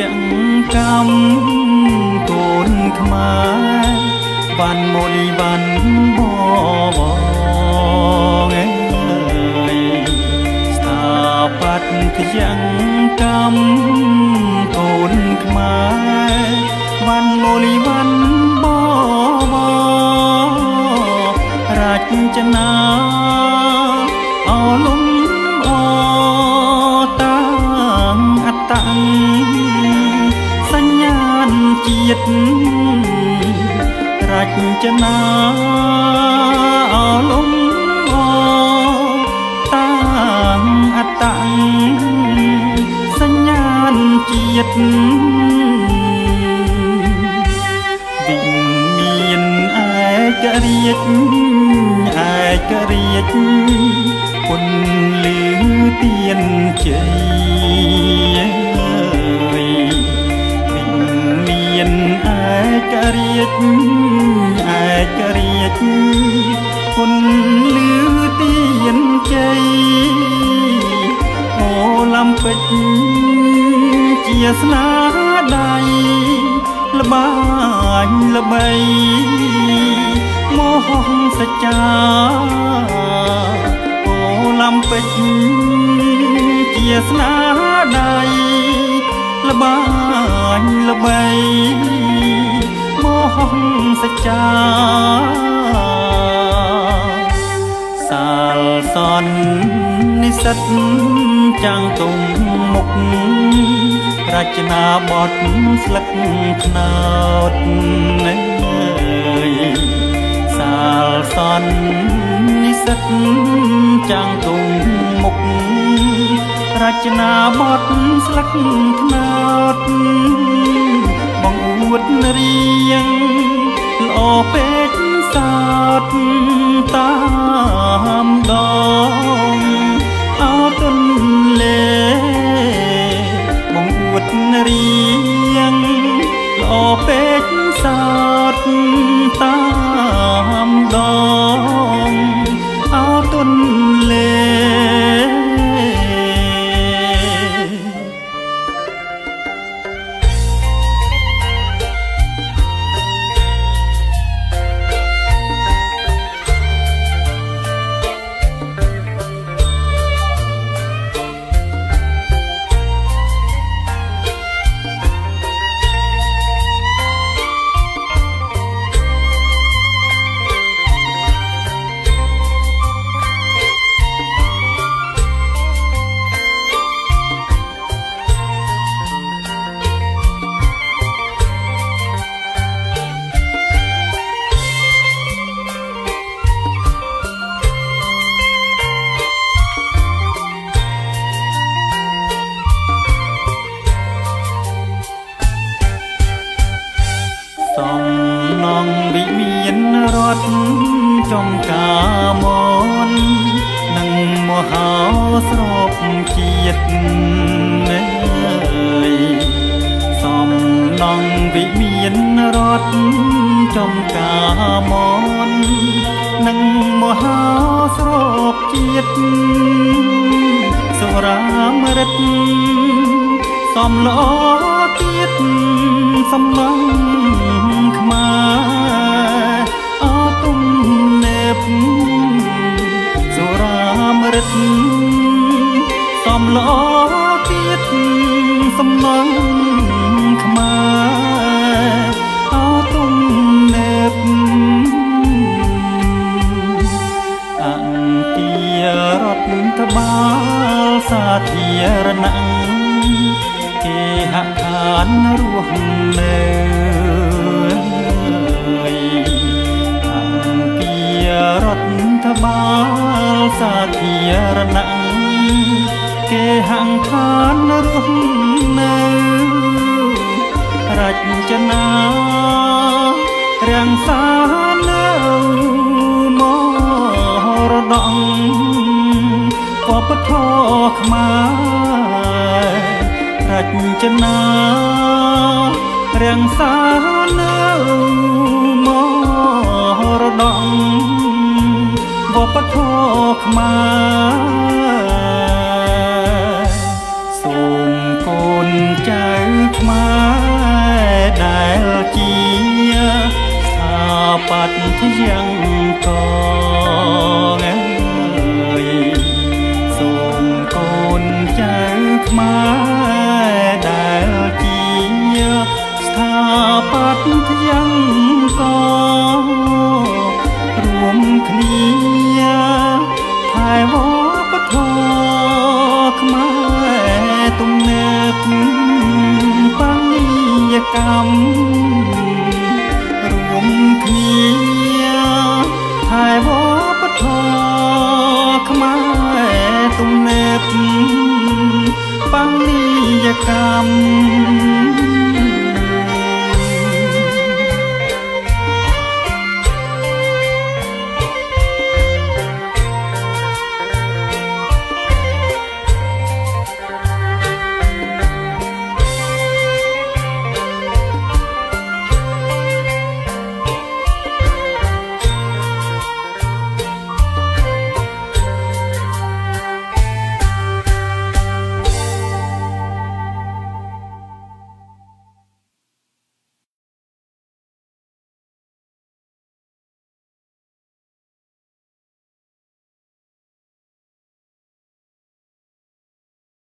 កម្មកូនខ្មែរវ៉ាន់ម៉ូលីវ៉ាន់បបងអើយស្ថាបត្យកម្មកូនខ្មែរវ៉ាន់ម៉ូលីវ៉ាន់បបងរាជនាអលំអតាងអតੰសញ្ញាណ ជាតិរាជនាអលំអតាងអតੰសញ្ញាណជាតិវិមានឯករាជ្យឯករាជ្យពុនលឺទៀនជ័យ មានឯករាជ្យឯករាជ្យពុនលឺទៀនជ័យអូឡัมពិកជាស្នាដៃល្បាញល្បីមហោសច្ចាអូឡัมពិកជាស្នាដៃល្បាញ ល្បីមហោសច្ចាសាលសននិសិតចាំងទុំមុខរចនាបទស្លឹកថ្នោតអើយសាលសននិសិតចាំងទុំ មុខរចនាបទស្លឹកថ្នោតបងអួតរៀងល្អពេកសោតតាមដងអោទុនលេបងអួតរៀងល្អពេកសោតតាមដងអោទុនលេ សំណងវិមានរដ្ឋចំការមននឹងមហោស្របជាតិអើយសំណងវិមានរដ្ឋចំការមននឹងមហោស្របជាតិសម្រាមរិទ្ធសំល្អទៀតសំឡង សំល្អទៀតសំឡង ឋានរស់នៅរចនារាំងសានៅមរតកវប្បធម៌ខ្មែររចនារាំងសានៅមរតកវប្បធម៌ខ្មែរសូមកូនចៅខ្មែរ ដែលជាស្ថាបត្យយ៉ាងកោ